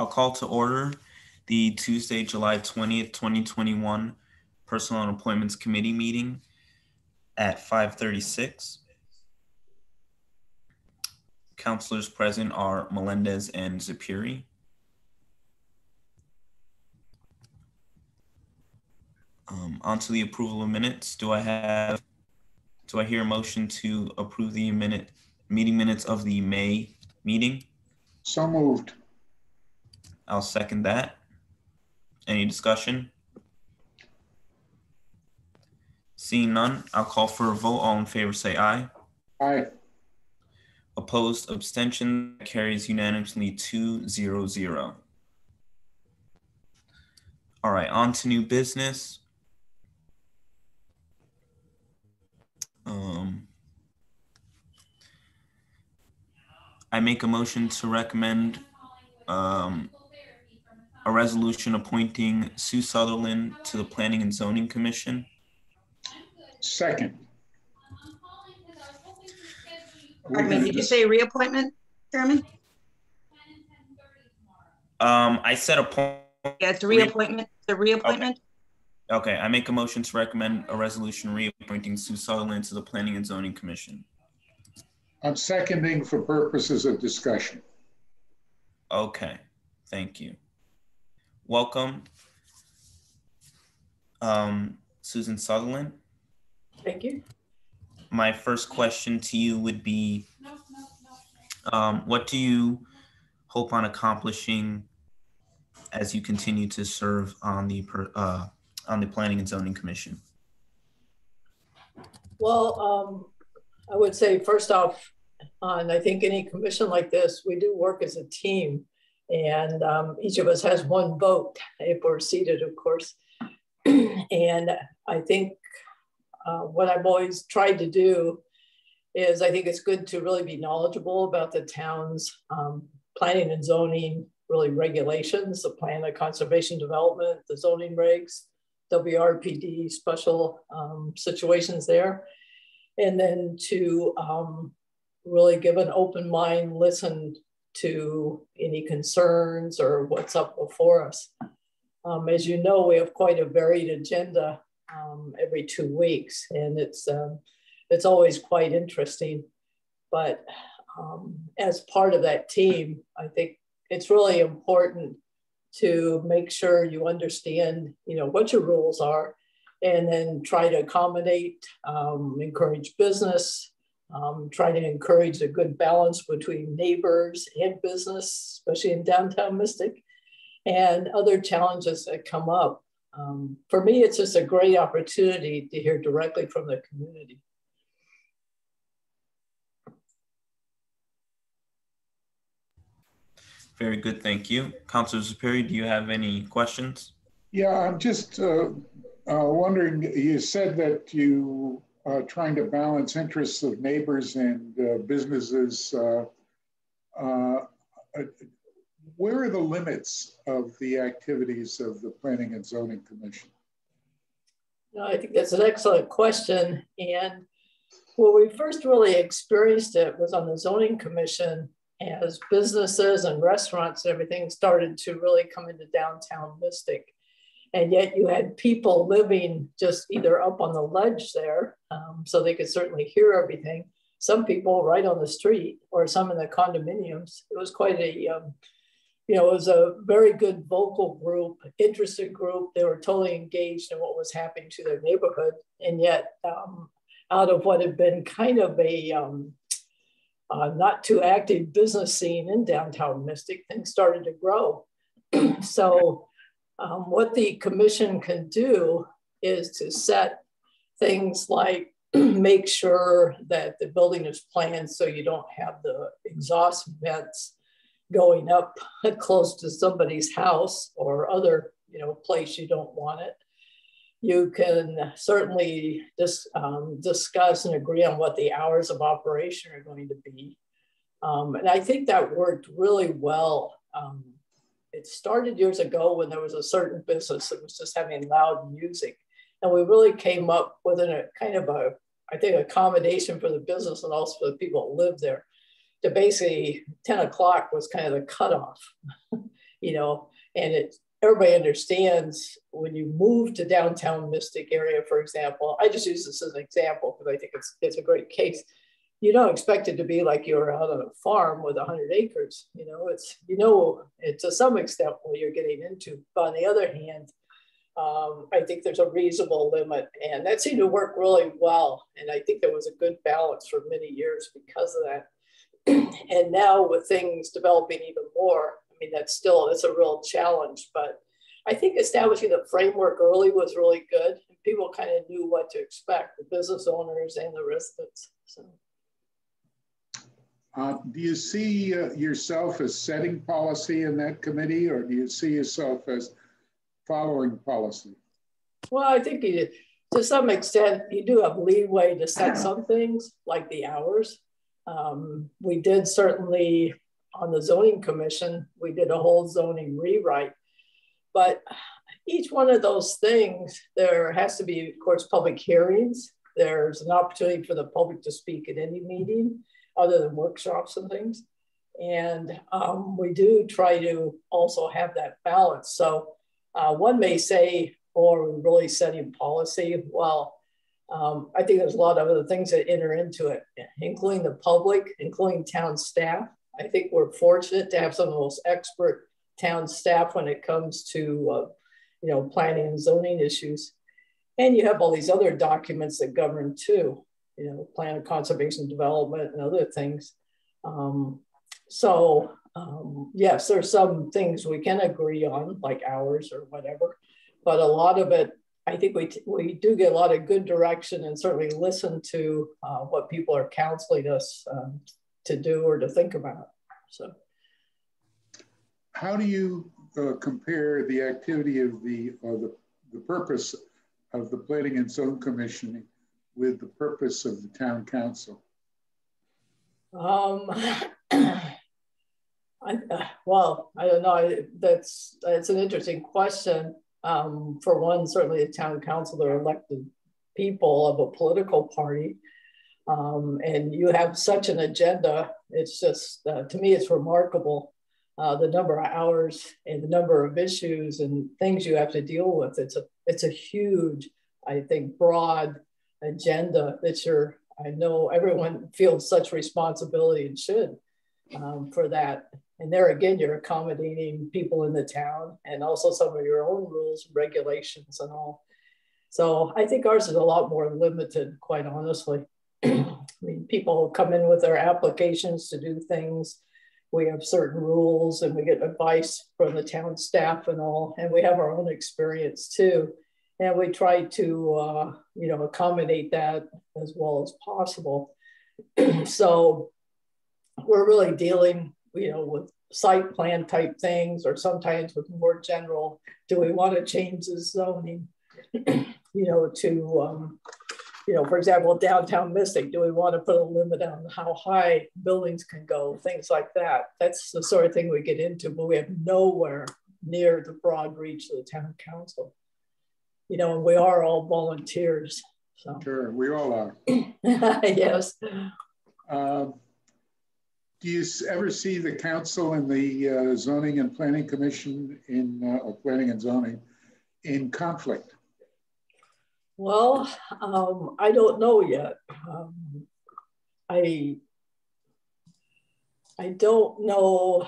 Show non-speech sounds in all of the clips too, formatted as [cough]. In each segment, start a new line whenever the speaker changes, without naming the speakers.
I'll call to order the Tuesday, July 20th, 2021 Personnel and Appointments Committee meeting at 5:36. Councilors present are Melendez and Zapiri. Um, on to the approval of minutes. Do I have, do I hear a motion to approve the minute, meeting minutes of the May meeting?
So moved.
I'll second that. Any discussion? Seeing none, I'll call for a vote. All in favor, say aye.
Aye.
Opposed, abstention carries unanimously two zero zero. All right, on to new business. Um, I make a motion to recommend um, a resolution appointing Sue Sutherland to the Planning and Zoning Commission.
Second.
Pardon me, did you say reappointment, Chairman?
Um, I said appoint.
Yeah, it's a reappointment, the reappointment.
Okay, I make a motion to recommend a resolution reappointing Sue Sutherland to the Planning and Zoning Commission.
I'm seconding for purposes of discussion.
Okay, thank you. Welcome. Um, Susan Sutherland,
Thank you.
my first question to you would be, um, what do you hope on accomplishing as you continue to serve on the, uh, on the Planning and Zoning Commission?
Well, um, I would say first off, on I think any commission like this, we do work as a team. And um, each of us has one vote if we're seated, of course. [clears throat] and I think uh, what I've always tried to do is I think it's good to really be knowledgeable about the town's um, planning and zoning, really regulations, the plan of conservation development, the zoning regs, WRPD, special um, situations there. And then to um, really give an open mind, listen to any concerns or what's up before us. Um, as you know, we have quite a varied agenda um, every two weeks, and it's um, it's always quite interesting. But um, as part of that team, I think it's really important to make sure you understand, you know, what your rules are, and then try to accommodate, um, encourage business, um, try to encourage a good balance between neighbors and business, especially in downtown Mystic, and other challenges that come up. Um, for me, it's just a great opportunity to hear directly from the community.
Very good, thank you. Councilor Zapiri, do you have any questions?
Yeah, I'm just uh, uh, wondering, you said that you are trying to balance interests of neighbors and uh, businesses. uh, uh, Where are the limits of the activities of the Planning and Zoning Commission?
No, I think that's an excellent question. And when we first really experienced it was on the zoning commission as businesses and restaurants and everything started to really come into downtown Mystic. And yet you had people living just either up on the ledge there, um, so they could certainly hear everything. Some people right on the street or some in the condominiums. It was quite a, um, you know, it was a very good vocal group, interested group. They were totally engaged in what was happening to their neighborhood. And yet um, out of what had been kind of a um, uh, not too active business scene in downtown Mystic, things started to grow. [clears throat] so um, what the commission can do is to set things like [clears throat] make sure that the building is planned so you don't have the exhaust vents going up [laughs] close to somebody's house or other you know place you don't want it you can certainly dis, um, discuss and agree on what the hours of operation are going to be. Um, and I think that worked really well. Um, it started years ago when there was a certain business that was just having loud music. And we really came up with a kind of a, I think, accommodation for the business and also for the people that live there. To basically 10 o'clock was kind of the cutoff. [laughs] you know, and it everybody understands when you move to downtown Mystic area, for example. I just use this as an example because I think it's it's a great case. You don't expect it to be like you're out on a farm with 100 acres. You know, it's you know it to some extent what you're getting into. But on the other hand, um, I think there's a reasonable limit, and that seemed to work really well. And I think there was a good balance for many years because of that. [clears throat] and now with things developing even more, I mean, that's still it's a real challenge. But I think establishing the framework early was really good. People kind of knew what to expect, the business owners and the residents. So.
Uh, do you see uh, yourself as setting policy in that committee, or do you see yourself as following policy?
Well, I think you, to some extent, you do have leeway to set some [clears throat] things like the hours. Um, we did certainly on the zoning commission, we did a whole zoning rewrite. But each one of those things, there has to be, of course, public hearings. There's an opportunity for the public to speak at any meeting other than workshops and things. And um, we do try to also have that balance. So uh, one may say, or really setting policy. Well, um, I think there's a lot of other things that enter into it, including the public, including town staff. I think we're fortunate to have some of the most expert town staff when it comes to, uh, you know, planning and zoning issues. And you have all these other documents that govern too, you know, plan of conservation development and other things. Um, so um, yes, there's some things we can agree on, like hours or whatever, but a lot of it, I think we, we do get a lot of good direction and certainly listen to uh, what people are counseling us um, to do or to think about. So,
how do you uh, compare the activity of the or the, the purpose of the Planning and Zone Commission with the purpose of the Town Council?
Um, [coughs] I, uh, well, I don't know. That's that's an interesting question. Um, for one, certainly the town council are elected people of a political party, um, and you have such an agenda. It's just uh, to me, it's remarkable uh, the number of hours and the number of issues and things you have to deal with. It's a it's a huge, I think, broad agenda that you're. I know everyone feels such responsibility and should um, for that. And there again, you're accommodating people in the town and also some of your own rules, regulations, and all. So I think ours is a lot more limited, quite honestly. [clears throat] I mean, people come in with their applications to do things. We have certain rules and we get advice from the town staff and all, and we have our own experience too. And we try to, uh, you know, accommodate that as well as possible. [clears throat] so we're really dealing you know, with site plan type things, or sometimes with more general, do we want to change the zoning, [clears throat] you know, to, um, you know, for example, downtown Mystic, do we want to put a limit on how high buildings can go, things like that. That's the sort of thing we get into, but we have nowhere near the broad reach of the town council. You know, and we are all volunteers. So.
Sure, we all are. [clears throat]
yes.
Um, do you ever see the council and the uh, zoning and planning commission in uh, or planning and zoning in conflict?
Well, um, I don't know yet. Um, I I don't know.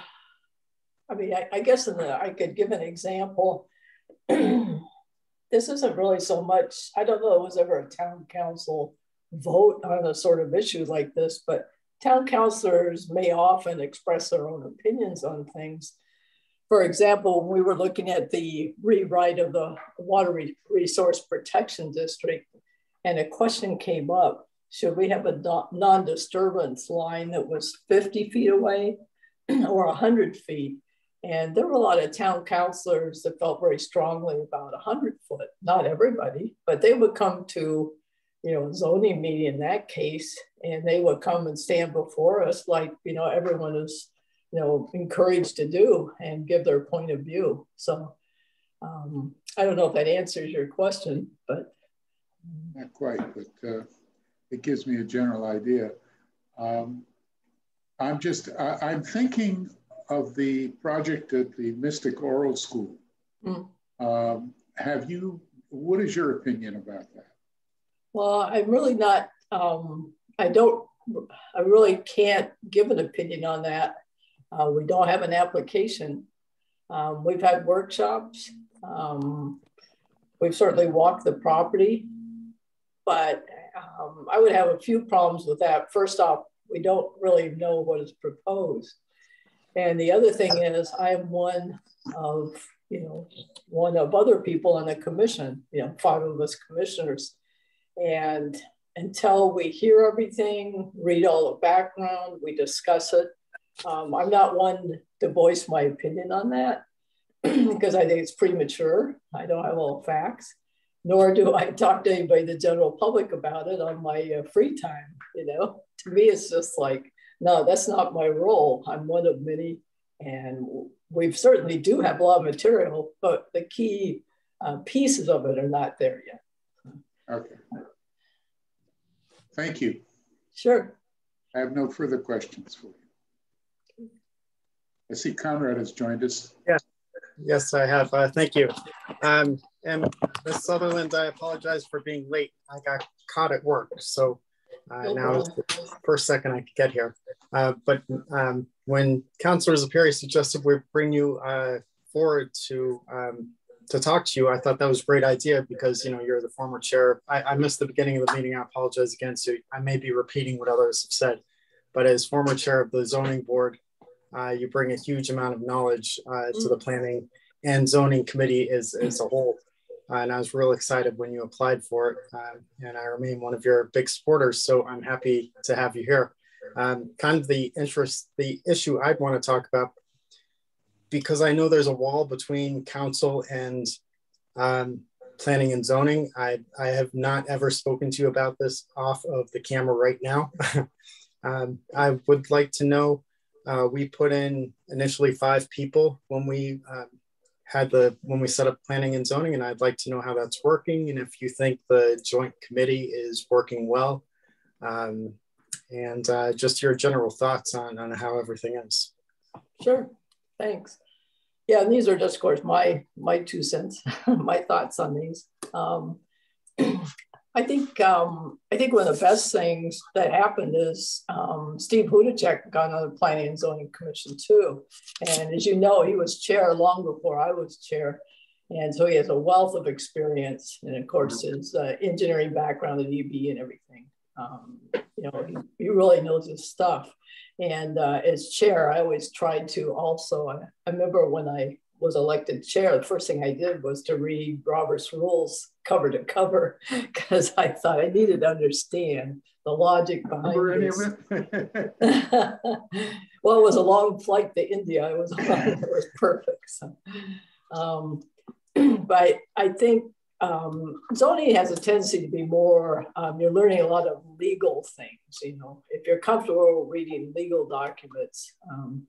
I mean, I, I guess the, I could give an example. [clears throat] this isn't really so much. I don't know. It was ever a town council vote on a sort of issue like this, but town councilors may often express their own opinions on things. For example, we were looking at the rewrite of the Water Resource Protection District, and a question came up should we have a non disturbance line that was 50 feet away or 100 feet? And there were a lot of town councilors that felt very strongly about 100 foot. Not everybody, but they would come to you know, zoning meeting in that case, and they would come and stand before us like, you know, everyone is, you know, encouraged to do and give their point of view. So um, I don't know if that answers your question, but.
Not quite, but uh, it gives me a general idea. Um, I'm just, I, I'm thinking of the project at the Mystic Oral School. Mm. Um, have you, what is your opinion about that?
Well, I'm really not, um, I don't, I really can't give an opinion on that. Uh, we don't have an application. Um, we've had workshops. Um, we've certainly walked the property, but um, I would have a few problems with that. First off, we don't really know what is proposed. And the other thing is I am one of, you know, one of other people on the commission, you know, five of us commissioners. And until we hear everything, read all the background, we discuss it. Um, I'm not one to voice my opinion on that [clears throat] because I think it's premature. I don't have all the facts, nor do I talk to anybody, the general public, about it on my uh, free time. You know, to me, it's just like, no, that's not my role. I'm one of many, and we certainly do have a lot of material, but the key uh, pieces of it are not there yet.
Okay. Thank you.
Sure.
I have no further questions for you. I see Conrad has joined us.
Yeah. Yes, I have. Uh, thank you. Um, and Ms. Sutherland, I apologize for being late. I got caught at work, so uh, no now is the first second I could get here. Uh, but um, when Councillor Zapiri suggested we bring you uh, forward to um, to talk to you, I thought that was a great idea because you know you're the former chair. I, I missed the beginning of the meeting. I apologize again. So I may be repeating what others have said, but as former chair of the zoning board, uh, you bring a huge amount of knowledge uh, to the planning and zoning committee as, as a whole. Uh, and I was real excited when you applied for it. Uh, and I remain one of your big supporters. So I'm happy to have you here. Um, kind of the interest, the issue I'd want to talk about because I know there's a wall between council and um, planning and zoning. I, I have not ever spoken to you about this off of the camera right now. [laughs] um, I would like to know, uh, we put in initially five people when we um, had the, when we set up planning and zoning, and I'd like to know how that's working and if you think the joint committee is working well. Um, and uh, just your general thoughts on, on how everything is.
Sure, thanks. Yeah, and these are just, of course, my my two cents, [laughs] my thoughts on these. Um, I think um, I think one of the best things that happened is um, Steve Hudacek got on the Planning and Zoning Commission too, and as you know, he was chair long before I was chair, and so he has a wealth of experience, and of course his uh, engineering background at EB and everything. Um, you know, he, he really knows his stuff. And uh, as chair, I always tried to also, I, I remember when I was elected chair, the first thing I did was to read Robert's rules cover to cover [laughs] because I thought I needed to understand the logic behind it. [laughs] [laughs] well, it was a long flight to India. I was it was perfect. So, um, [clears throat] but I think um, zoning has a tendency to be more, um, you're learning a lot of legal things. You know, if you're comfortable reading legal documents, um,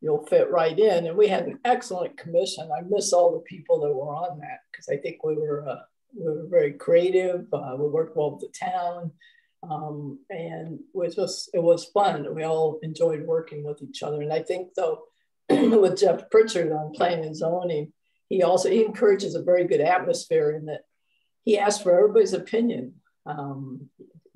you'll fit right in. And we had an excellent commission. I miss all the people that were on that because I think we were, uh, we were very creative. Uh, we worked well with the town. Um, and it was just, it was fun. We all enjoyed working with each other. And I think though, [clears throat] with Jeff Pritchard on planning and zoning, he also he encourages a very good atmosphere in that he asks for everybody's opinion. Um,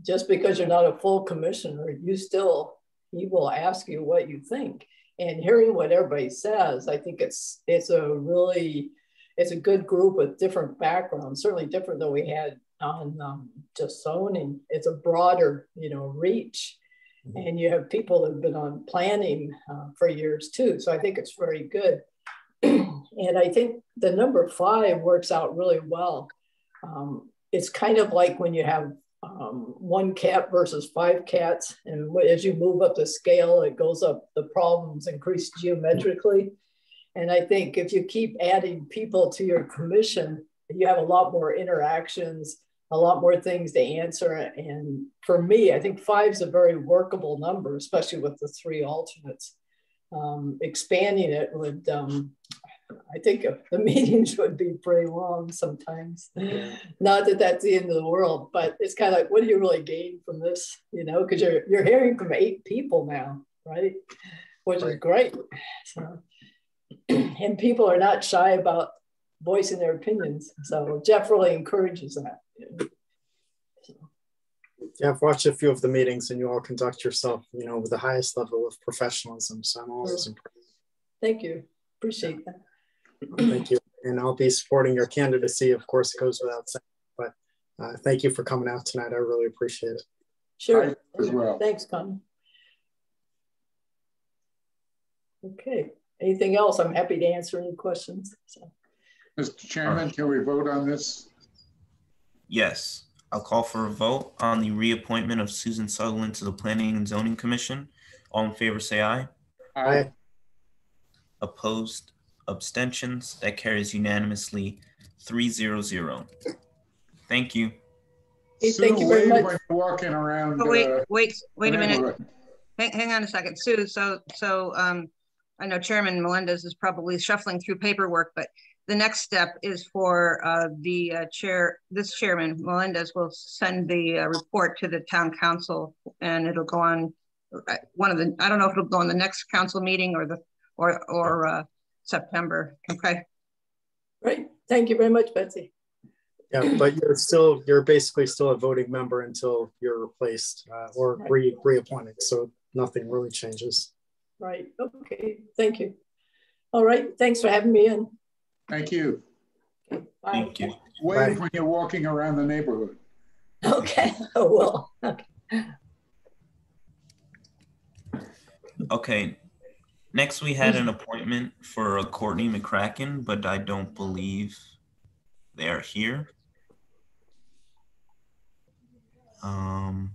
just because you're not a full commissioner, you still he will ask you what you think. And hearing what everybody says, I think it's it's a really it's a good group with different backgrounds, certainly different than we had on um, just zoning. It's a broader, you know, reach. Mm-hmm. And you have people that have been on planning uh, for years too. So I think it's very good. [clears throat] and I think the number five works out really well. Um, it's kind of like when you have um, one cat versus five cats, and as you move up the scale, it goes up, the problems increase geometrically. And I think if you keep adding people to your commission, you have a lot more interactions, a lot more things to answer. And for me, I think five is a very workable number, especially with the three alternates um, expanding it would, um, I think the [laughs] meetings would be pretty long sometimes. Not that that's the end of the world, but it's kind of like, what do you really gain from this? You know, because you're you're hearing from eight people now, right? which is great. So, [clears throat] and people are not shy about voicing their opinions. So Jeff really encourages that.
Yeah, I've watched a few of the meetings and you all conduct yourself, you know, with the highest level of professionalism. So I'm always impressed.
Thank you. Appreciate that.
Thank you. And I'll be supporting your candidacy. Of course, it goes without saying, but uh, thank you for coming out tonight. I really appreciate it.
Sure.
As well.
Thanks, Connie. Okay. Anything else? I'm happy to answer any questions. So,
Mr. Chairman, can we vote on this?
Yes, I'll call for a vote on the reappointment of Susan Sutherland to the Planning and Zoning Commission. All in favor, say aye.
Aye.
Opposed, abstentions, that carries unanimously, three zero zero. Thank you.
Hey,
Sue,
thank you very much.
when you're Walking around.
Oh, wait,
uh,
wait, wait a minute. Hang, hang on a second, Sue. So, so, um, I know Chairman Melendez is probably shuffling through paperwork, but the next step is for, uh, the uh, chair, this chairman Melendez will send the uh, report to the town council and it'll go on uh, one of the, I don't know if it'll go on the next council meeting or the, or, or, uh, September. Okay.
Great. Thank you very much, Betsy.
Yeah, but you're still, you're basically still a voting member until you're replaced uh, or re reappointed. So nothing really changes.
Right. Okay. Thank you. All right. Thanks for having me in.
Thank you.
Bye.
Thank you.
Wave
Bye.
when you're walking around the neighborhood.
Okay. Oh, [laughs] well. Okay.
Okay. Next, we had an appointment for Courtney McCracken, but I don't believe they are here. Um,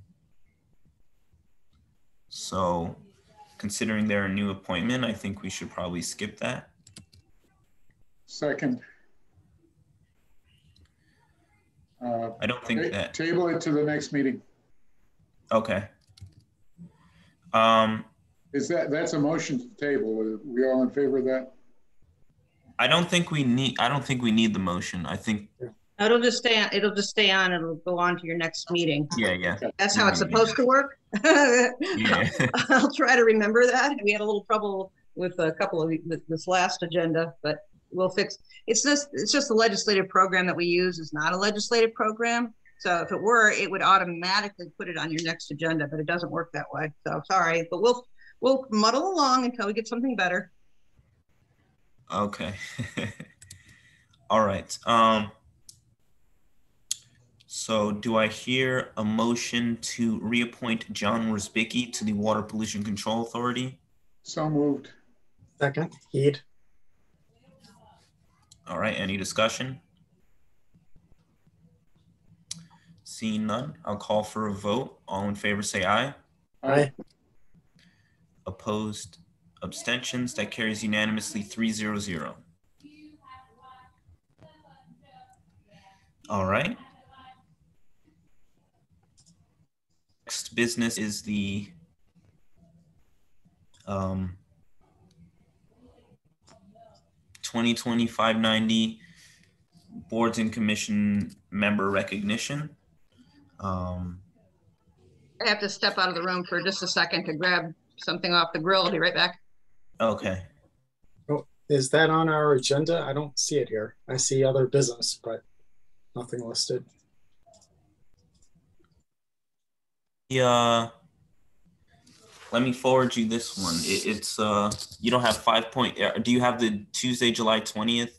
so considering they're a new appointment, I think we should probably skip that.
Second. Uh,
I don't think
ta-
that,
Table it to the next meeting.
okay. Um,
Is that, that's a motion to table. Are we all in favor of that?
I don't think we need, I don't think we need the motion. I think,
It'll just stay, on. it'll just stay on. It'll go on to your next meeting.
yeah, yeah,
That's how it's supposed to work. [laughs]
yeah. [laughs]
I'll try to remember that. We had a little trouble with a couple of the- this last agenda, but we'll fix. It's just, it's just the legislative program that we use is not a legislative program. So if it were, it would automatically put it on your next agenda, but it doesn't work that way. So sorry, but we'll, we'll muddle along until we get something better.
Okay. [laughs] All right. Um, so do I hear a motion to reappoint John Worsbicky to the Water Pollution Control Authority?
So moved.
Second, Heede.
All right, any discussion? Seeing none, I'll call for a vote. All in favor, say aye.
Aye.
Opposed, abstentions, that carries unanimously three zero zero. All right. Next business is the um 2020-590 boards and commission member recognition. Um,
I have to step out of the room for just a second to grab something off the grill. I'll be right back.
okay.
Is that on our agenda? I don't see it here. I see other business, but nothing listed.
Yeah. Let me forward you this one. It, it's uh, you don't have five point. uh, Do you have the Tuesday, July twentieth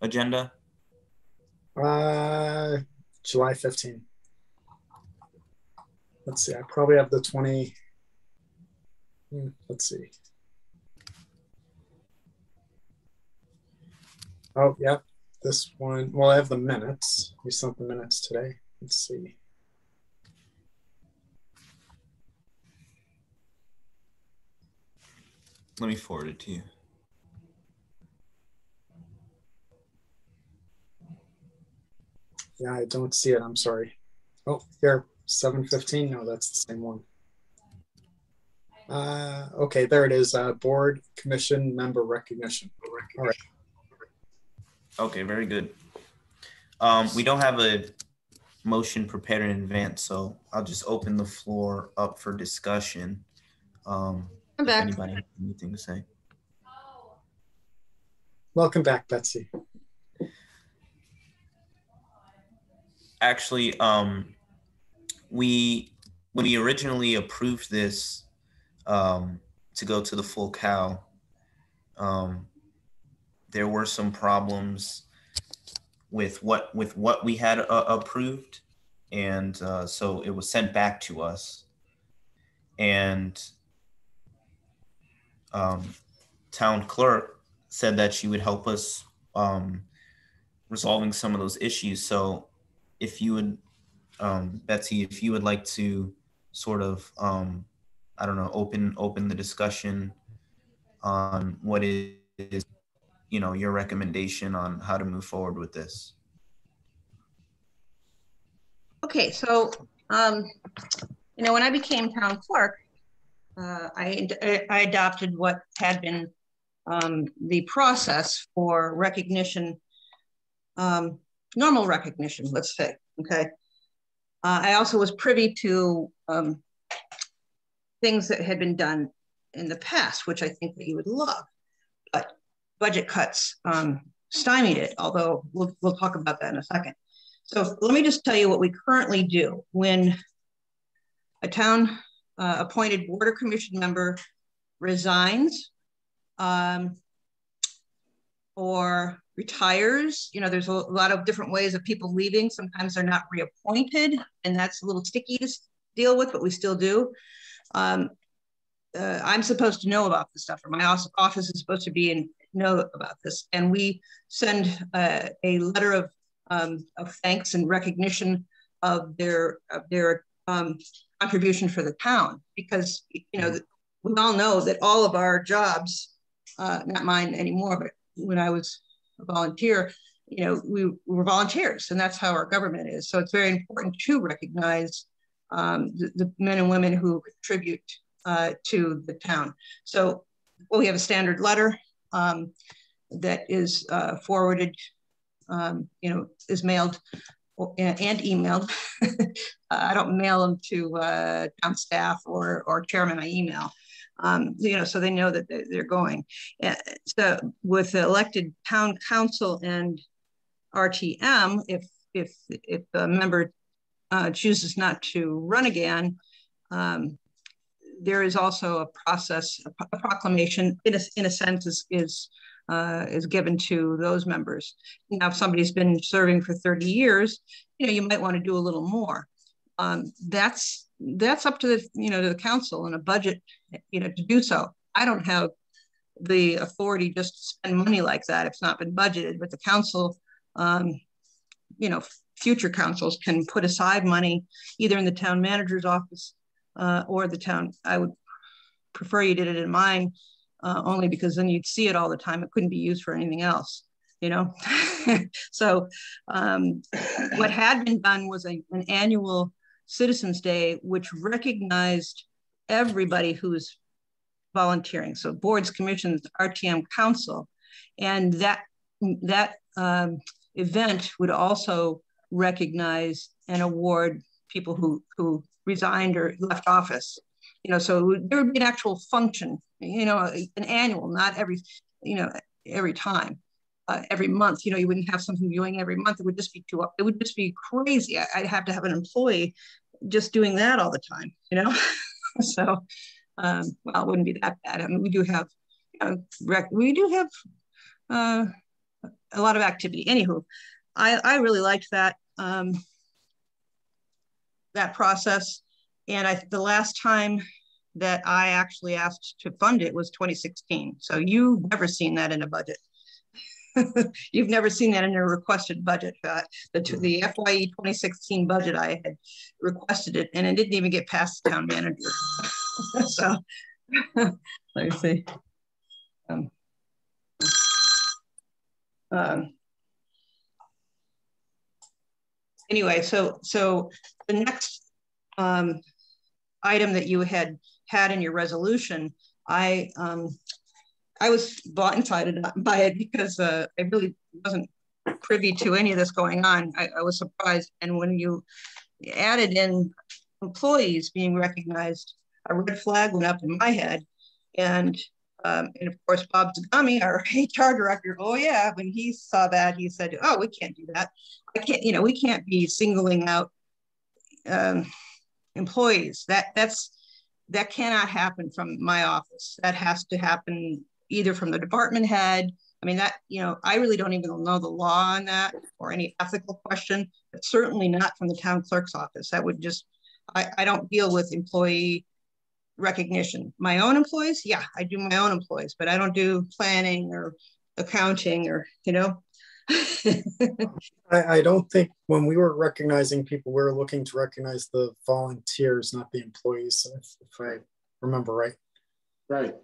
agenda?
Uh, July 15. Let's see. I probably have the 20. Hmm, Let's see. Oh, yeah. This one. Well, I have the minutes. We sent the minutes today. Let's see.
Let me forward it to you.
Yeah, I don't see it. I'm sorry. Oh, here, 715. No, that's the same one. Uh, okay, there it is. Uh, board commission member recognition. All right.
Okay, very good. Um, we don't have a motion prepared in advance, so I'll just open the floor up for discussion. Um,
I'm back.
Anybody have anything to say?
Welcome back, Betsy.
Actually, um, we when we originally approved this um, to go to the full cow, um, there were some problems with what with what we had uh, approved, and uh, so it was sent back to us, and um, town clerk said that she would help us um, resolving some of those issues. So, if you would, um, Betsy, if you would like to sort of, um, I don't know, open open the discussion on what is, you know, your recommendation on how to move forward with this.
Okay, so, um, you know, when I became town clerk, uh, I, I adopted what had been um, the process for recognition, um, normal recognition, let's say, okay? Uh, I also was privy to um, things that had been done in the past, which I think that you would love, but budget cuts um, stymied it, although we'll, we'll talk about that in a second. So let me just tell you what we currently do when a town uh, appointed board or commission member resigns um, or retires. You know, there's a lot of different ways of people leaving. Sometimes they're not reappointed, and that's a little sticky to deal with, but we still do. Um, uh, I'm supposed to know about this stuff, or my office is supposed to be in know about this, and we send uh, a letter of um, of thanks and recognition of their of their um, contribution for the town, because you know we all know that all of our jobs, uh, not mine anymore, but when I was a volunteer, you know, we, we were volunteers, and that's how our government is. So it's very important to recognize um, the, the, men and women who contribute uh, to the town. So well, we have a standard letter um, that is uh, forwarded, um, you know, is mailed and, emailed. [laughs] I don't mail them to uh, town staff or, or chairman, I email. Um, you know, so they know that they're going. So with the elected town council and RTM, if if if a member uh, chooses not to run again, um, there is also a process, a, proclamation, in a, in a sense, is, is, uh, is given to those members. Now, if somebody's been serving for 30 years, you know, you might want to do a little more. Um, that's that's up to the you know to the council and a budget, you know, to do so. I don't have the authority just to spend money like that. It's not been budgeted, but the council, um, you know, future councils can put aside money either in the town manager's office uh, or the town. I would prefer you did it in mine uh, only because then you'd see it all the time. It couldn't be used for anything else, you know? [laughs] so um, what had been done was a, an annual Citizens Day, which recognized everybody who's volunteering. So boards, commissions, RTM council. And that, that um, event would also recognize and award people who, who resigned or left office. You know, so there would be an actual function, you know, an annual, not every, you know, every time, uh, every month. You know, you wouldn't have something doing every month. It would just be too, it would just be crazy. I, would have to have an employee just doing that all the time, you know? [laughs] so, um, well, it wouldn't be that bad. I mean, we do have, you know, rec- we do have uh, a lot of activity. Anywho, I, I really liked that. Um, that process. And I, the last time that I actually asked to fund it was 2016. So you've never seen that in a budget. [laughs] You've never seen that in a requested budget. Uh, the, the FYE 2016 budget, I had requested it and it didn't even get past the town manager. [laughs] so [laughs] let me see. Um, um, anyway, so so the next um, item that you had had in your resolution, I um, I was blindsided by it because uh, I really wasn't privy to any of this going on. I, I was surprised, and when you added in employees being recognized, a red flag went up in my head And um, and of course, Bob Zagami, our [laughs] HR director, oh yeah, when he saw that, he said, "Oh, we can't do that. I can't, you know, we can't be singling out um, employees. That that's that cannot happen from my office. That has to happen either from the department head. I mean, that you know, I really don't even know the law on that or any ethical question, but certainly not from the town clerk's office. That would just, I, I don't deal with employee recognition. My own employees, yeah, I do my own employees, but I don't do planning or accounting or, you know. [laughs]
I, I, don't think when we were recognizing people, we were looking to recognize the volunteers, not the employees, if, if I remember right.
Right.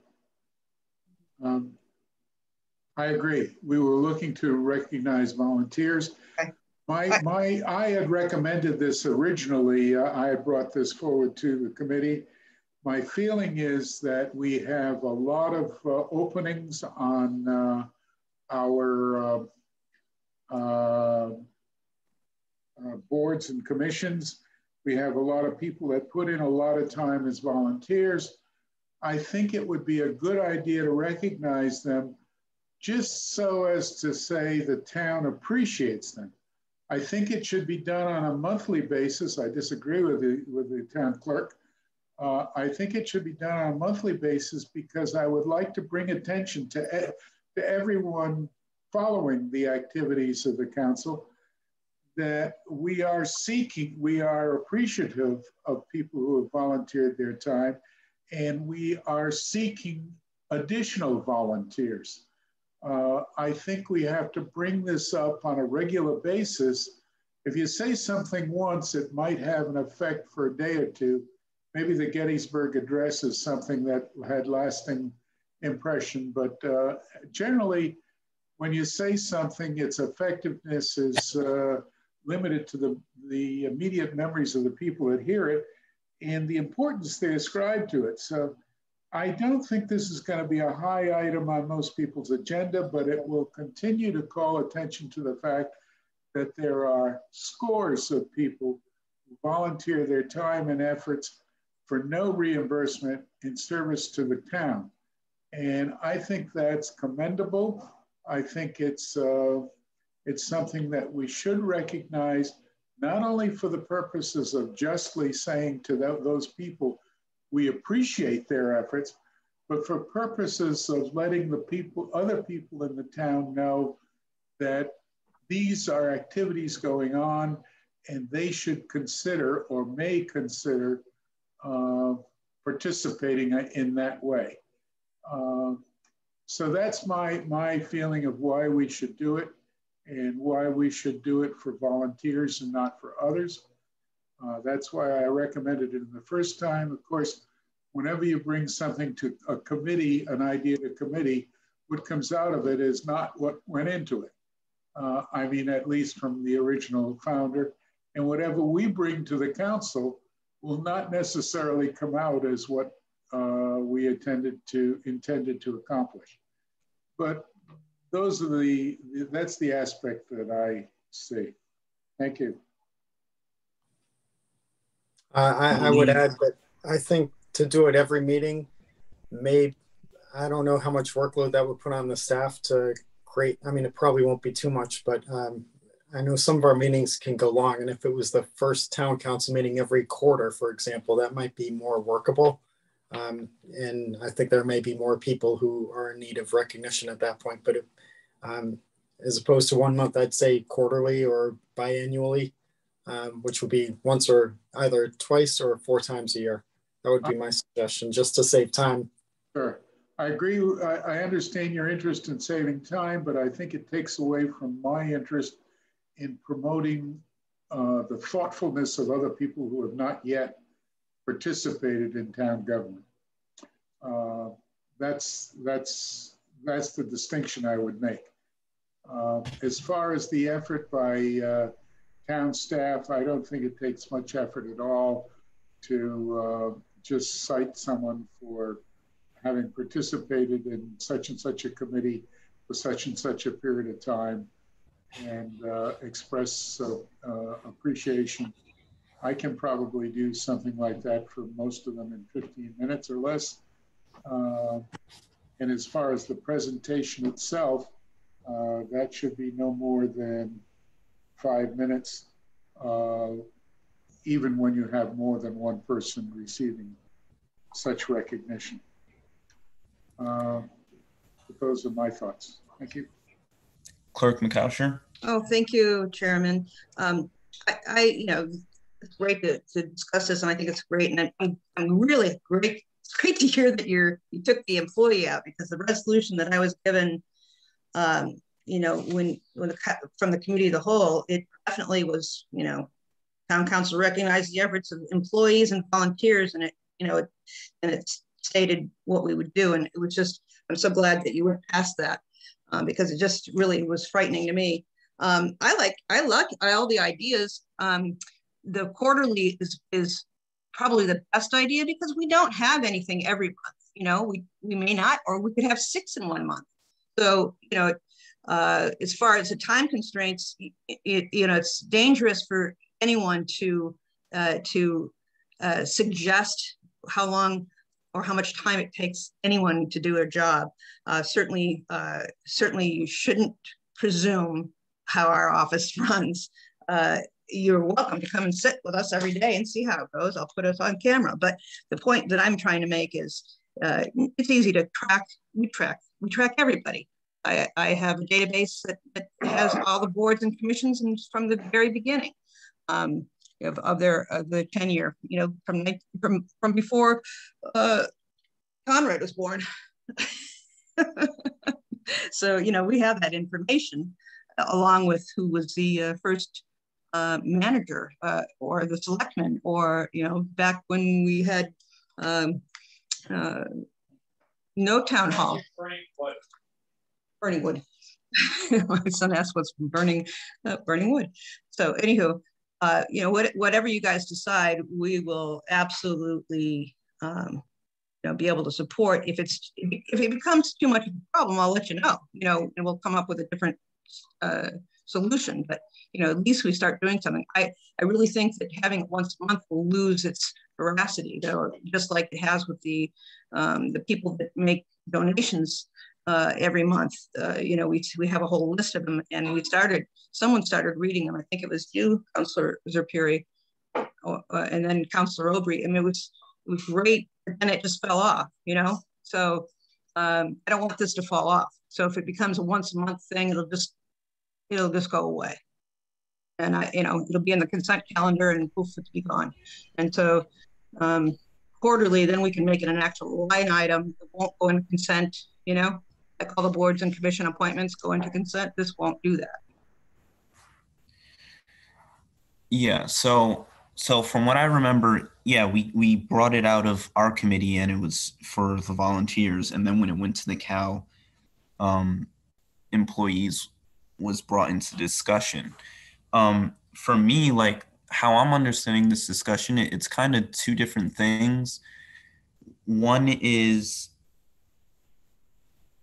Um, I agree. We were looking to recognize volunteers. Okay. My, my, I had recommended this originally. Uh, I had brought this forward to the committee my feeling is that we have a lot of uh, openings on uh, our uh, uh, uh, boards and commissions. We have a lot of people that put in a lot of time as volunteers. I think it would be a good idea to recognize them just so as to say the town appreciates them. I think it should be done on a monthly basis. I disagree with the, with the town clerk. Uh, I think it should be done on a monthly basis because I would like to bring attention to, to everyone following the activities of the council that we are seeking, we are appreciative of people who have volunteered their time, and we are seeking additional volunteers. Uh, I think we have to bring this up on a regular basis. If you say something once, it might have an effect for a day or two maybe the Gettysburg Address is something that had lasting impression, but uh, generally, when you say something, its effectiveness is uh, limited to the, the immediate memories of the people that hear it and the importance they ascribe to it. So I don't think this is going to be a high item on most people's agenda, but it will continue to call attention to the fact that there are scores of people who volunteer their time and efforts for no reimbursement in service to the town. And I think that's commendable. I think it's, uh, it's something that we should recognize, not only for the purposes of justly saying to th those people, we appreciate their efforts, but for purposes of letting the people, other people in the town know that these are activities going on and they should consider or may consider uh, participating in that way. Uh, so that's my, my feeling of why we should do it and why we should do it for volunteers and not for others. Uh, that's why I recommended it the first time. Of course, whenever you bring something to a committee, an idea to committee, what comes out of it is not what went into it. Uh, I mean, at least from the original founder. And whatever we bring to the council will not necessarily come out as what uh, we intended to intended to accomplish. But those are the that's the aspect that I see. Thank you.
Uh, I, I would add that I think to do it every meeting may I don't know how much workload that would put on the staff to create. I mean, it probably won't be too much, but um, I know some of our meetings can go long, and if it was the first town council meeting every quarter, for example, that might be more workable. Um, and I think there may be more people who are in need of recognition at that point. But if, um, as opposed to one month, I'd say quarterly or biannually, um, which would be once or either twice or four times a year. That would be my suggestion, just to save time.
Sure. I agree. I understand your interest in saving time, but I think it takes away from my interest in promoting uh, the thoughtfulness of other people who have not yet participated in town government. Uh, that's, that's, that's the distinction I would make. Uh, as far as the effort by uh, town staff, I don't think it takes much effort at all to uh, just cite someone for having participated in such and such a committee for such and such a period of time and uh, express uh, uh, appreciation. I can probably do something like that for most of them in 15 minutes or less. Uh, And as far as the presentation itself, uh, that should be no more than five minutes, uh, even when you have more than one person receiving such recognition. Uh, Those are my thoughts. Thank you.
Clerk Moukawsher?
Oh, thank you, Chairman. Um, I, I, you know, it's great to, to discuss this, and I think it's great, and I'm, I'm really great. It's great to hear that you're you took the employee out because the resolution that I was given, um, you know, when when the from the committee of the whole, it definitely was, you know, town council recognized the efforts of employees and volunteers, and it, you know, it, and it stated what we would do, and it was just, I'm so glad that you went past that um, because it just really was frightening to me. Um, I like I like all the ideas. Um, the quarterly is is probably the best idea because we don't have anything every month. You know, we we may not, or we could have six in one month. So you know, uh, as far as the time constraints, it, it, you know, it's dangerous for anyone to uh, to uh, suggest how long or how much time it takes anyone to do their job. Uh, certainly, uh, certainly, you shouldn't presume how our office [laughs] runs. Uh, you're welcome to come and sit with us every day and see how it goes. I'll put us on camera. But the point that I'm trying to make is uh, it's easy to track. We track. We track everybody. I, I have a database that, that has all the boards and commissions and from the very beginning um, of, of their of the tenure. You know, from from from before uh, Conrad was born. [laughs] so you know we have that information along with who was the uh, first uh, manager uh, or the selectman, or you know, back when we had um, uh, no town hall. Burning wood. [laughs] My son asked what's burning, uh, burning wood. So anywho, uh, you know, what, whatever you guys decide, we will absolutely, um, you know, be able to support. If it's if it becomes too much of a problem, I'll let you know. You know, and we'll come up with a different uh, solution. But you know, at least we start doing something. I I really think that having it once a month will lose its veracity, though, just like it has with the um, the people that make donations uh, every month. Uh, you know, we we have a whole list of them, and we started. Someone started reading them. I think it was you, Councillor Zapiri, uh, and then Councillor Aubry. I mean, it was it was great, then it just fell off. You know, so um, I don't want this to fall off. So if it becomes a once a month thing, it'll just it'll just go away. And I, you know, it'll be in the consent calendar and poof, it's be gone. And so um, quarterly, then we can make it an actual line item. It won't go in consent, you know, like all the boards and commission appointments go into consent. This won't do that.
Yeah, so so from what I remember, yeah, we we brought it out of our committee and it was for the volunteers, and then when it went to the Cal um, employees, was brought into discussion. Um, for me, like how I'm understanding this discussion, it, it's kind of two different things. One is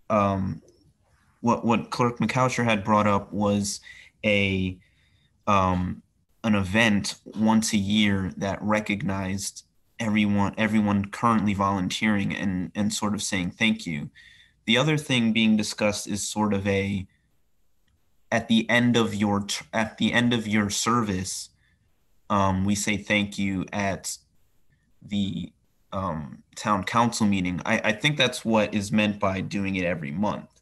um, what what Clerk Moukawsher had brought up was a um, an event once a year that recognized everyone everyone currently volunteering and and sort of saying thank you. The other thing being discussed is sort of a at the end of your at the end of your service, um, we say thank you at the um, town council meeting. I, I think that's what is meant by doing it every month.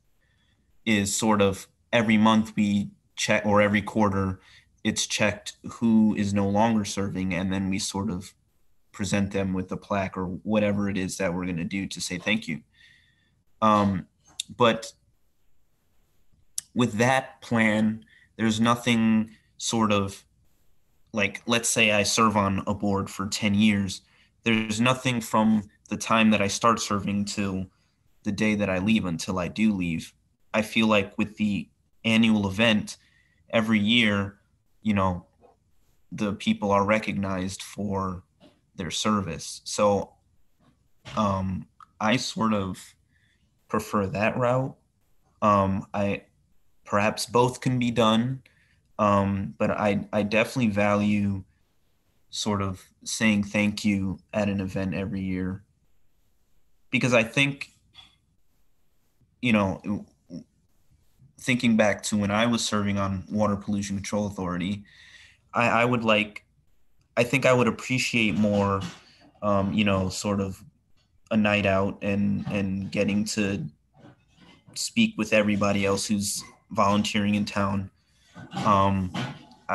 Is sort of every month we check or every quarter it's checked who is no longer serving and then we sort of present them with a plaque or whatever it is that we're going to do to say thank you um, but with that plan, there's nothing sort of like, let's say I serve on a board for 10 years. There's nothing from the time that I start serving till the day that I leave until I do leave. I feel like with the annual event every year, you know, the people are recognized for their service. So um, I sort of prefer that route. Um, I perhaps both can be done. Um, but I, I definitely value sort of saying thank you at an event every year. because I think, you know, thinking back to when I was serving on Water Pollution Control Authority, I, I would like, I think I would appreciate more, um, you know, sort of a night out and and getting to speak with everybody else who's volunteering in town. Um,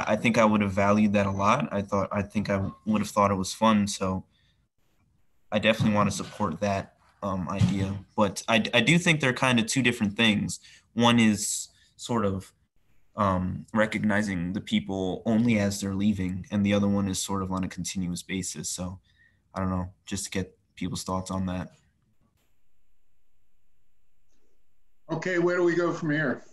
I, think I would have valued that a lot. I thought I think I would have thought it was fun. So I definitely want to support that um, idea. But I, I do think they're kind of two different things. One is sort of um, recognizing the people only as they're leaving, and the other one is sort of on a continuous basis. So I don't know, just to get people's thoughts on that.
Okay, where do we go from here?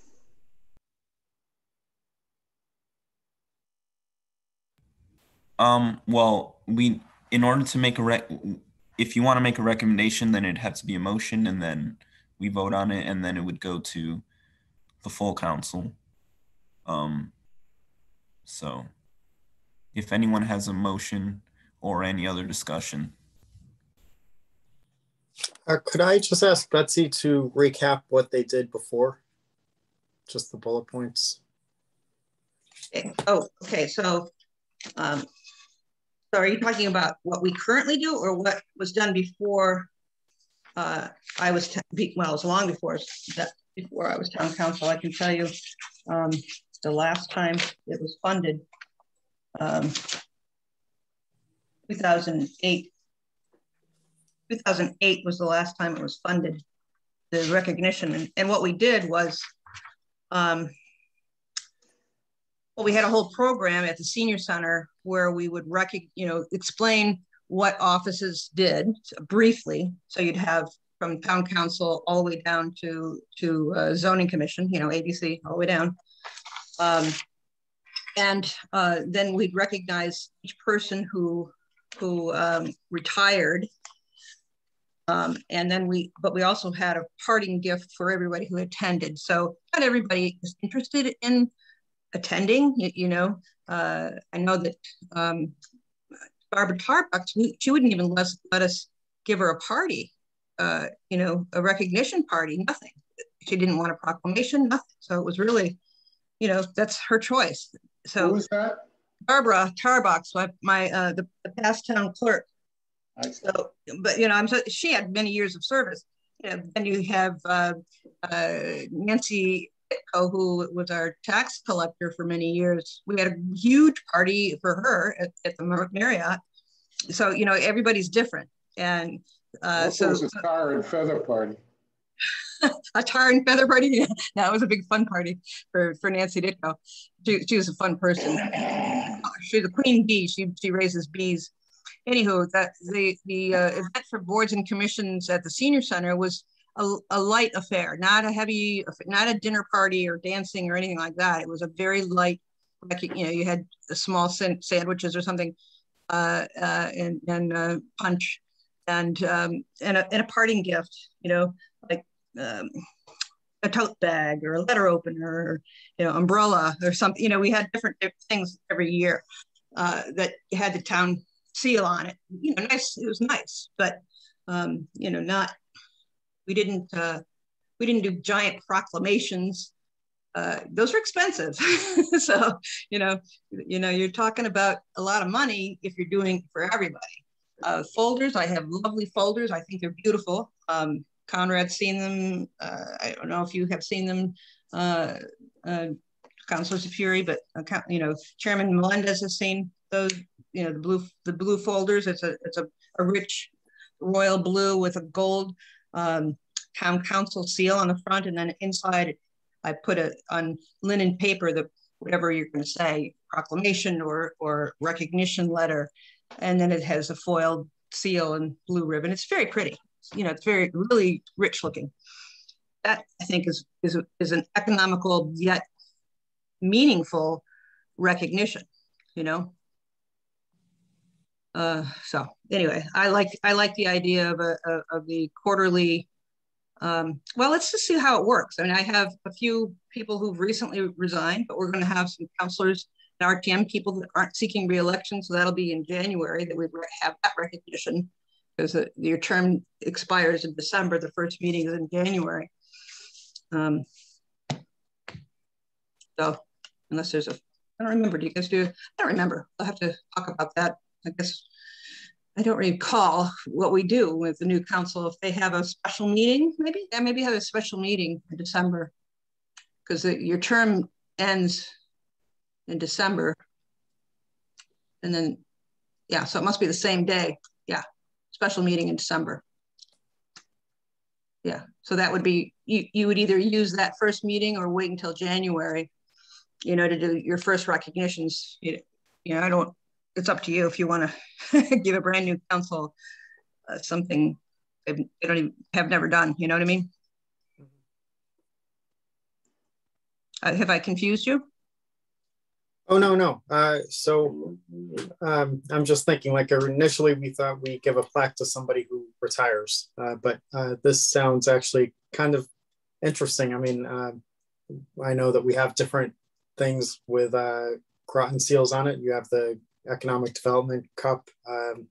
Um, well, we in order to make a rec, if you want to make a recommendation, then it'd have to be a motion, and then we vote on it, and then it would go to the full council. Um, so if anyone has a motion or any other discussion,
Uh, could I just ask Betsy to recap what they did before? Just the bullet points.
Oh, okay, so, um, so are you talking about what we currently do or what was done before? Uh, I was, well, it was long before that, before I was town council, I can tell you, um, the last time it was funded, um, 2008. 2008 was the last time it was funded, the recognition. And, and what we did was, um, well, we had a whole program at the senior center where we would rec- you know, explain what offices did briefly. So you'd have from town council all the way down to to uh, zoning commission, you know, ABC all the way down. Um, and uh, then we'd recognize each person who who um, retired. Um, and then we, but we also had a parting gift for everybody who attended. So not everybody is interested in attending, you, you know. Uh, I know that um, Barbara Tarbuck, she wouldn't even let, let us give her a party, uh, you know, a recognition party, nothing. She didn't want a proclamation, nothing. So it was really, you know, that's her choice. So
Who was that?
Barbara Tarbox, my, my uh, the, the past town clerk. So, but you know, I'm so, she had many years of service. You know, then you have uh, uh, Nancy, Itko, who was our tax collector for many years. We had a huge party for her at, at the Marriott. So you know, everybody's different, and uh, so
was a tar and feather party? [laughs]
a tar and feather party. [laughs] Yeah, that was a big fun party for for Nancy Ditko. She, she was a fun person. [clears throat] She's a queen bee. She she raises bees. Anywho, that the the uh, event for boards and commissions at the senior center was a, a light affair, not a heavy, not a dinner party or dancing or anything like that. It was a very light. Like you know, you had a small sandwiches or something, uh, uh, and and uh, punch, and um, and a and a parting gift. You know, like um, a tote bag or a letter opener or you know umbrella or something you know we had different things every year uh, that had the town seal on it you know nice it was nice but um, you know not we didn't uh, we didn't do giant proclamations uh, those are expensive [laughs] so you know you know you're talking about a lot of money if you're doing for everybody uh, folders i have lovely folders i think they're beautiful um, Conrad's seen them. Uh, I don't know if you have seen them, uh, uh, Councilor Fury, but uh, you know, Chairman Melendez has seen those. You know, the blue the blue folders. It's a it's a, a rich royal blue with a gold um, town council seal on the front, and then inside, I put it on linen paper the whatever you're going to say, proclamation or or recognition letter, and then it has a foiled seal and blue ribbon. It's very pretty you know, it's very really rich looking. That I think is is is an economical yet meaningful recognition. You know. Uh, so anyway, I like I like the idea of a, of the quarterly. Um, well, let's just see how it works. I mean, I have a few people who've recently resigned, but we're going to have some councilors and RTM people that aren't seeking reelection. So that'll be in January that we have that recognition because your term expires in December. The first meeting is in January. Um, so unless there's a, I don't remember. Do you guys do? I don't remember. I'll have to talk about that. I guess I don't recall what we do with the new council. If they have a special meeting, maybe yeah, maybe have a special meeting in December because your term ends in December, and then yeah, so it must be the same day. Yeah, special meeting in December. Yeah, so that would be, you, you would either use that first meeting or wait until January, you know, to do your first recognitions. You, you know, I don't, it's up to you if you want to [laughs] give a brand new council uh, something they don't even have never done, you know what I mean? Uh, have I confused you?
Oh, no, no. Uh, so um, I'm just thinking like initially we thought we give a plaque to somebody who retires, uh, but uh, this sounds actually kind of interesting. I mean, uh, I know that we have different things with uh, seals on it. You have the Economic Development Cup, um,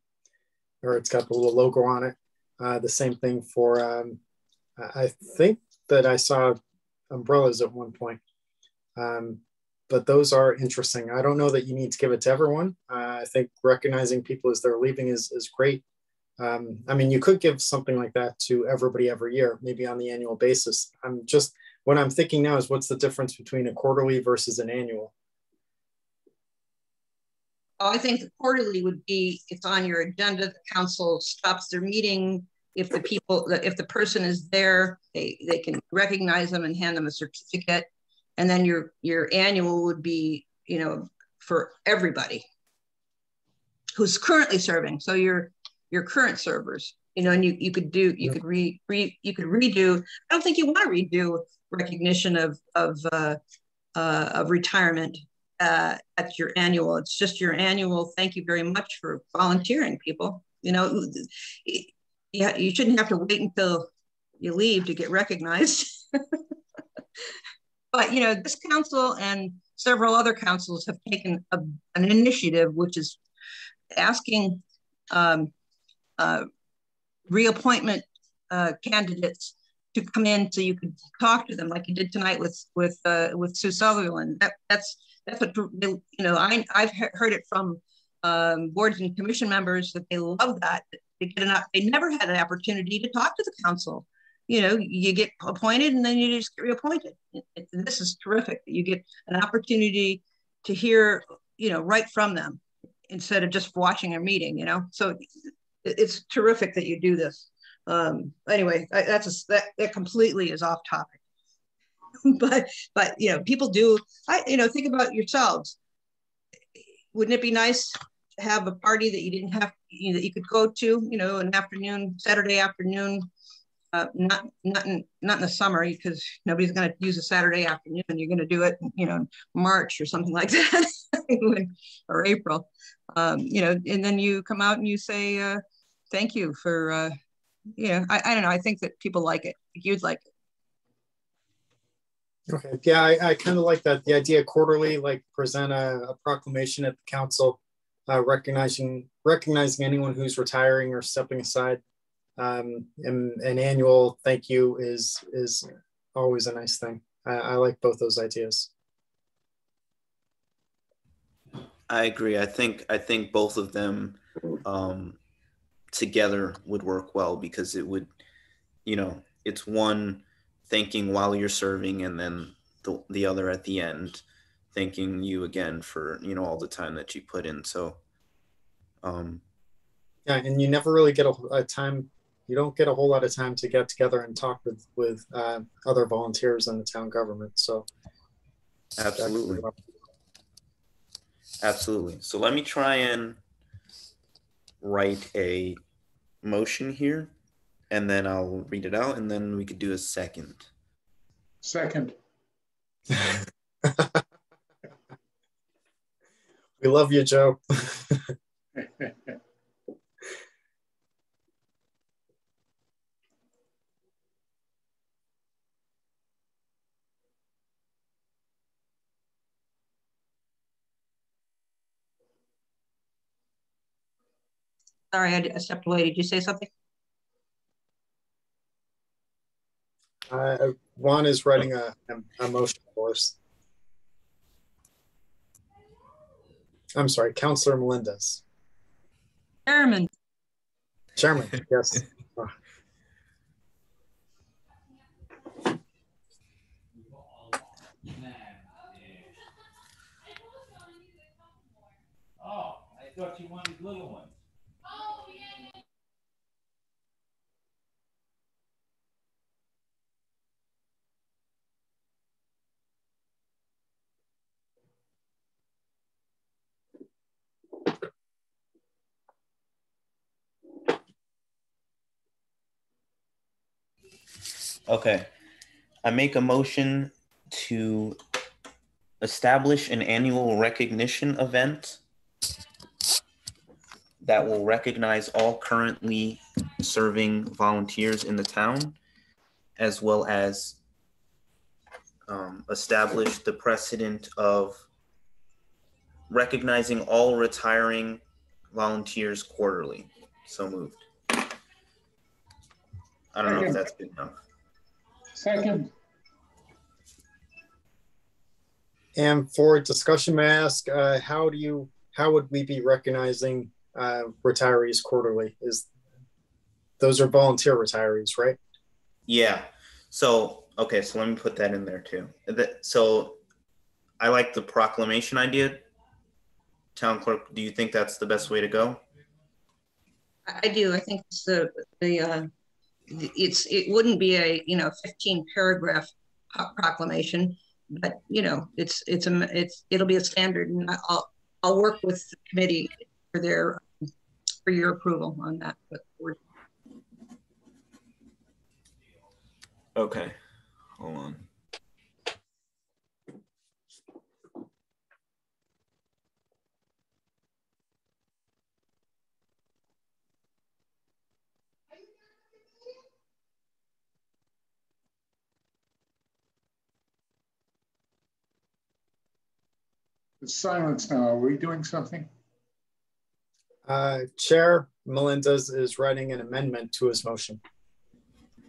or it's got the little logo on it. Uh, the same thing for, um, I think that I saw umbrellas at one point. Um, but those are interesting. I don't know that you need to give it to everyone. Uh, I think recognizing people as they're leaving is, is great. Um, I mean, you could give something like that to everybody every year, maybe on the annual basis. I'm just, what I'm thinking now is what's the difference between a quarterly versus an annual?
Oh, I think the quarterly would be, it's on your agenda, the council stops their meeting. If the people, if the person is there, they, they can recognize them and hand them a certificate. And then your your annual would be you know for everybody who's currently serving. So your your current servers you know and you, you could do you could re, re you could redo. I don't think you want to redo recognition of of uh, uh, of retirement uh, at your annual it's just your annual thank you very much for volunteering people you know yeah you shouldn't have to wait until you leave to get recognized [laughs] But you know, this council and several other councils have taken a, an initiative, which is asking um, uh, reappointment uh, candidates to come in so you could talk to them, like you did tonight with with uh, with Sue Sutherland. That, that's that's what you know. I I've heard it from um, boards and commission members that they love that. They get an, they never had an opportunity to talk to the council you know, you get appointed and then you just get reappointed. this is terrific. That you get an opportunity to hear, you know, right from them instead of just watching a meeting, you know. So it's terrific that you do this. Um, anyway, that's a, that, that completely is off topic. [laughs] but but you know, people do. I you know think about yourselves. Wouldn't it be nice to have a party that you didn't have you know, that you could go to? You know, an afternoon, Saturday afternoon uh, not not in, not in the summer because nobody's going to use a Saturday afternoon. And you're going to do it, you know, March or something like [laughs] that, or April. Um, you know, and then you come out and you say uh, thank you for. Uh, you know, I, I don't know. I think that people like it. You'd like it.
Okay. Yeah, I, I kind of like that. The idea quarterly, like present a, a proclamation at the council, uh, recognizing recognizing anyone who's retiring or stepping aside um, and an annual thank you is is always a nice thing. I, I like both those ideas.
I agree. I think I think both of them um, together would work well because it would, you know, it's one thanking while you're serving, and then the the other at the end, thanking you again for you know all the time that you put in. So, um,
yeah, and you never really get a, a time you don't get a whole lot of time to get together and talk with with uh, other volunteers in the town government. So,
absolutely, absolutely. So let me try and write a motion here, and then I'll read it out, and then we could do a second.
Second. [laughs]
we love you, Joe. [laughs]
Sorry, I I stepped away. Did you say something?
Uh, Juan is writing a, a motion for us. I'm sorry, Councilor Melendez.
Chairman,
Chairman, [laughs] yes.
Oh, I thought you wanted little ones.
Okay. I make a motion to establish an annual recognition event that will recognize all currently serving volunteers in the town, as well as um, establish the precedent of recognizing all retiring volunteers quarterly. So moved. I don't know if that's good enough.
Second,
And for discussion, may I ask, uh, how do you, how would we be recognizing uh, retirees quarterly? Is those are volunteer retirees, right?
Yeah. So, okay, so let me put that in there too. That, so I like the proclamation idea. Town clerk, do you think that's the best way to go?
I I do. I think it's the, the, uh, it's, it wouldn't be a, you know, 15 paragraph proclamation, but, you know, it's, it's, a it's, it'll be a standard and I'll, I'll work with the committee for their, for your approval on that.
Okay. Hold on.
It's silence now. Are we doing something?
Uh, Chair Melendez is writing an amendment to his motion.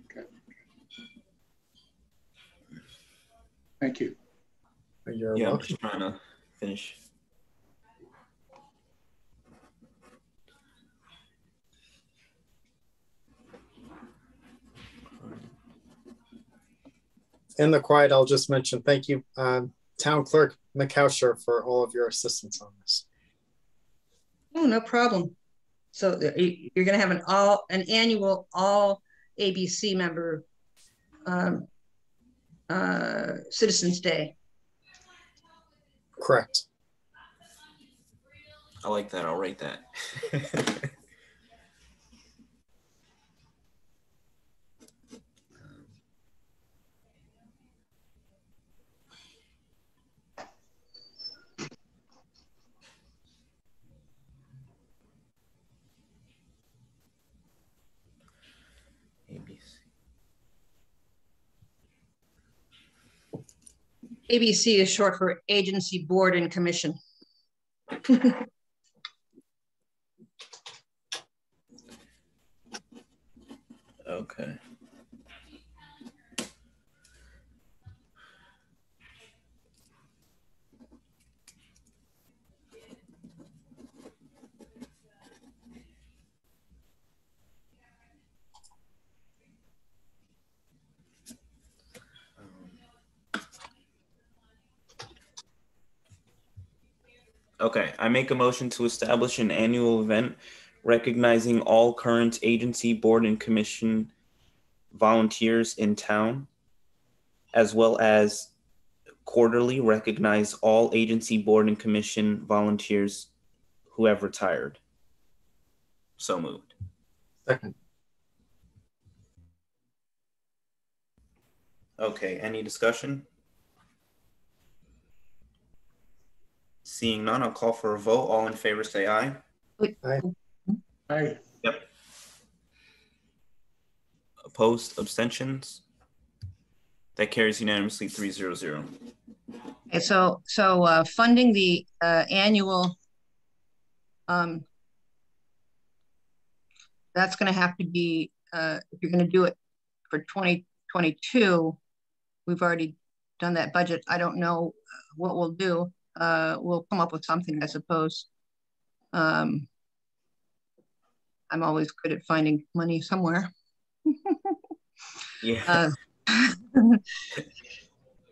Okay.
Thank you.
You're
Yeah, I'm just trying to finish.
In the quiet, I'll just mention, thank you, um, Town Clerk Moukawsher for all of your assistance on this.
Oh, no problem. So uh, you- you're gonna have an all, an annual all ABC member um, uh, Citizens Day.
Correct.
I like that. I'll write that. [laughs] ABC
is short for Agency Board and Commission. [laughs]
Okay. Okay, I make a motion to establish an annual event recognizing all current agency, board, and commission volunteers in town, as well as quarterly recognize all agency, board, and commission volunteers who have retired. So moved.
Second.
Okay, any discussion? Seeing none, I'll call for a vote. All in favor, say aye. Aye.
Aye.
Yep. Opposed, abstentions? That carries unanimously three zero zero.
Okay, so, so uh, funding the uh, annual um, that's going to have to be, uh, if you're going to do it for 2022, we've already done that budget. I don't know what we'll do. Uh, we'll come up with something, I suppose. Um, I'm always good at finding money somewhere.
Yeah. [laughs]
Uh, [laughs]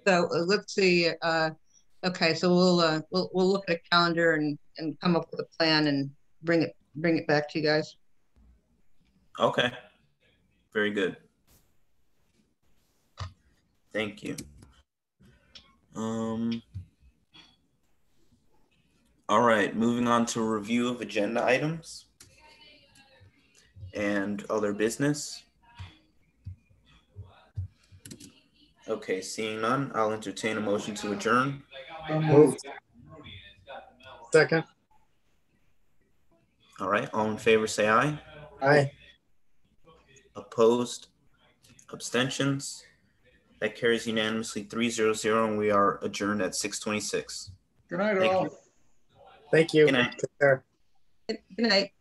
so uh, let's see. Uh, okay, so we'll uh, we'll we'll look at a calendar and and come up with a plan and bring it bring it back to you guys.
Okay. Very good. Thank you. Um. All right, moving on to review of agenda items and other business. Okay, seeing none, I'll entertain a motion to adjourn.
So moved.
Second.
All right, all in favor, say aye.
Aye.
Opposed? Abstentions? That carries unanimously three zero zero, and we are adjourned at six twenty-six.
Good night,
Thank
all.
you.
Thank you.
Good night.
Take care.
Good good night.